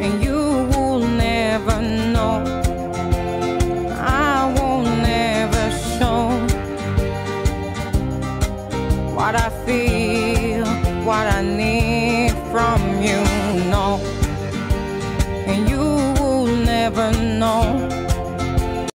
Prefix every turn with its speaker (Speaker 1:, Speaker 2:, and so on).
Speaker 1: and you will never know. I won't show what I feel, what I need from you, no, and you.